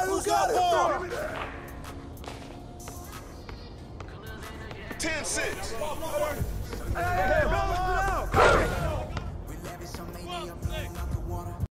got? Who's got. More? 10 6. Hey, hey, hey,